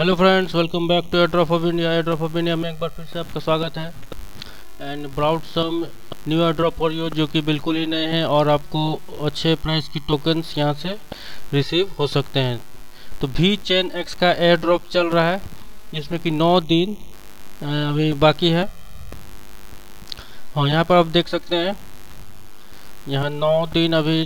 Hello friends welcome back to airdrop of India airdrop of India में एक बार फिर से आपका स्वागत है। And brought some new airdrop for you जो कि बिल्कुल ही नए हैं और आपको अच्छे प्राइस की टोकन्स यहाँ से रिसीव हो सकते हैं। तो भी चेन एक्स का एयर ड्रॉप चल रहा है। जिसमें कि नौ दिन अभी बाकी है। और यहाँ पर आप देख सकते हैं यहाँ नौ दिन अभी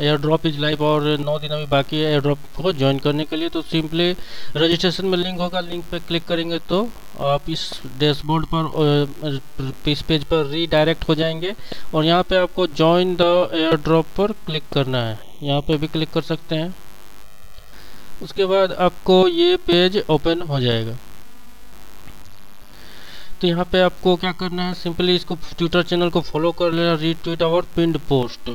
एयर ड्रॉप इज़ लाइव और नौ दिन अभी बाकी है एयर ड्रॉप को ज्वाइन करने के लिए तो सिंपली रजिस्ट्रेशन में लिंक होगा लिंक पे क्लिक करेंगे तो आप इस डैशबोर्ड पर इस पेज पर रीडायरेक्ट हो जाएँगे और यहाँ पे आपको ज्वाइन द एयर ड्रॉप पर क्लिक करना है। यहाँ पे भी क्लिक कर सकते हैं। उसके बाद आपको ये पेज ओपन हो जाएगा। तो यहाँ पे आपको क्या करना है सिंपली इसको ट्विटर चैनल को फॉलो कर लेना रीट्वीट और पिंड पोस्ट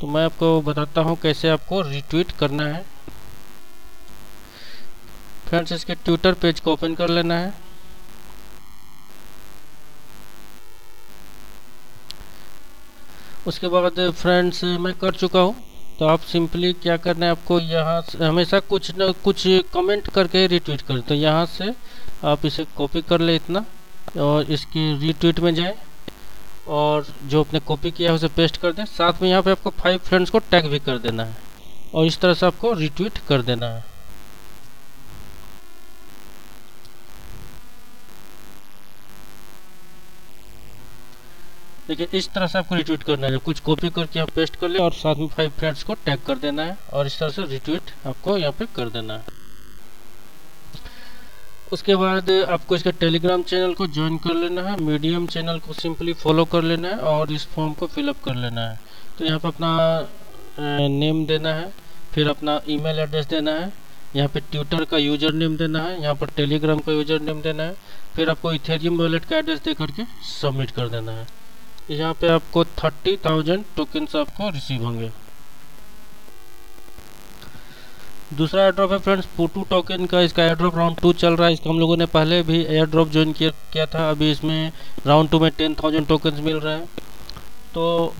तो मैं आपको बताता हूँ कैसे आपको रिट्वीट करना है। फ्रेंड्स इसके ट्विटर पेज को ओपन कर लेना है। उसके बाद फ्रेंड्स मैं कर चुका हूँ। तो आप सिंपली क्या करना है, आपको यहाँ हमेशा कुछ न कुछ कमेंट करके रिट्वीट कर तो यहाँ से आप इसे कॉपी कर ले इतना, और इसकी रिट्वीट में जाए, और जो आपने कॉपी किया है उसे पेस्ट कर दें। साथ में यहाँ पे आपको फाइव फ्रेंड्स को टैग भी कर देना है, और इस तरह से आपको रिट्वीट कर देना है। देखिए, इस तरह से आपको रिट्वीट करना है। कुछ कॉपी करके आप पेस्ट कर ले और साथ में फाइव फ्रेंड्स को टैग कर देना है और इस तरह से रिट्वीट आपको यहाँ पे कर देना है। उसके बाद आपको इसका टेलीग्राम चैनल को ज्वाइन कर लेना है मीडियम चैनल को सिंपली फॉलो कर लेना है और इस फॉर्म को फिलअप कर लेना है। तो यहाँ पर अपना नेम देना है, फिर अपना ईमेल एड्रेस देना है, यहाँ पे ट्विटर का यूज़र नेम देना है, यहाँ पर टेलीग्राम का यूज़र नेम देना है, फिर आपको इथेरियम वॉलेट का एड्रेस दे करके सबमिट कर देना है। यहाँ पे आपको थर्टी थाउज़ेंड टोकन्स आपको रिसीव होंगे। दूसरा एयर ड्रॉप है फ्रेंड्स पोटू टोकन का। इसका एयर ड्रॉप राउंड टू चल रहा है। इसका हम लोगों ने पहले भी एयर ड्रॉप ज्वाइन किया किया था। अभी इसमें राउंड टू में टेन थाउज़ेंड टोकन्स मिल रहे हैं। तो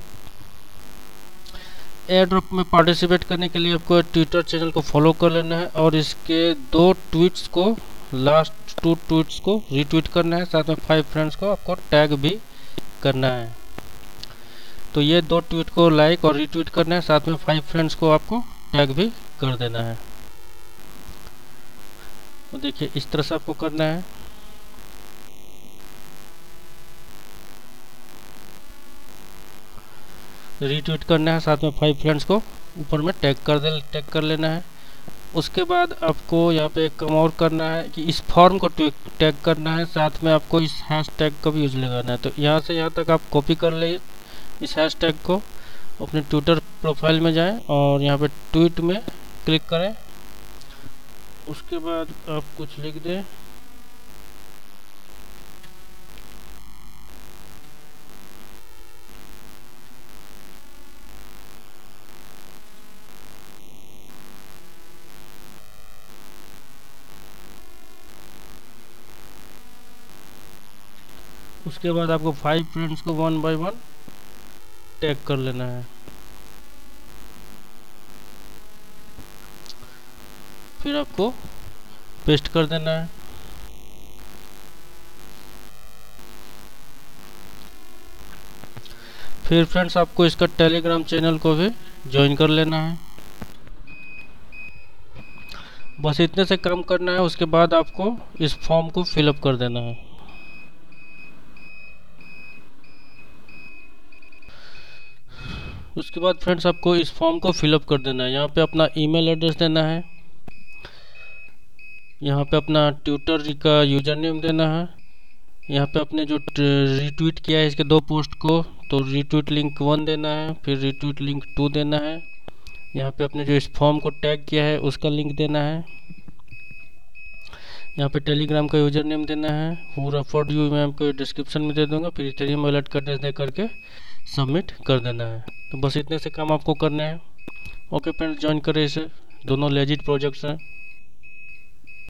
एयर ड्रॉप में पार्टिसिपेट करने के लिए आपको ट्विटर चैनल को फॉलो कर लेना है और इसके दो ट्वीट्स को लास्ट टू ट्वीट्स को रीट्वीट करना है। साथ में फाइव फ्रेंड्स को आपको टैग भी करना है। तो ये दो ट्वीट को लाइक और रीट्वीट करना है, साथ में फाइव फ्रेंड्स को आपको टैग भी कर देना है। तो देखिए, इस तरह से आपको करना है। रीट्वीट करना है, साथ में फाइव फ्रेंड्स को ऊपर में टैग कर दे टैग कर लेना है। उसके बाद आपको यहाँ पे एक कम और करना है कि इस फॉर्म को टैग करना है। साथ में आपको इस हैश टैग का भी यूज़ लगाना है। तो यहाँ से यहाँ तक आप कॉपी कर लें इस हैश टैग को। अपने ट्विटर प्रोफ़ाइल में जाएँ और यहाँ पे ट्वीट में क्लिक करें। उसके बाद आप कुछ लिख दें। उसके बाद आपको फाइव फ्रेंड्स को वन बाय वन टैग कर लेना है। फिर आपको पेस्ट कर देना है। फिर फ्रेंड्स आपको इसका टेलीग्राम चैनल को भी ज्वाइन कर लेना है। बस इतने से काम करना है, उसके बाद आपको इस फॉर्म को फिलअप कर देना है। उसके बाद फ्रेंड्स आपको इस फॉर्म को फिलअप कर देना है। यहाँ पे अपना ईमेल एड्रेस देना है। यहाँ पे अपना ट्विटर का यूज़र नेम देना है। यहाँ पे अपने जो रिट्वीट किया है इसके दो पोस्ट को तो रिट्वीट लिंक वन देना है, फिर रिट्वीट लिंक टू देना है। यहाँ पे अपने जो इस फॉर्म को टैग किया है, उसका लिंक देना है। यहाँ पे टेलीग्राम का यूज़र नेम देना है। पूरा फॉर यू मैं आपको डिस्क्रिप्शन में दे दूँगा, फिर इथेरियम वॉलेट का एड्रेस दे करके सबमिट कर देना है। तो बस इतने से काम आपको करने हैं। ओके फ्रेंड्स ज्वाइन करें इसे। दोनों लेजिट प्रोजेक्ट्स हैं।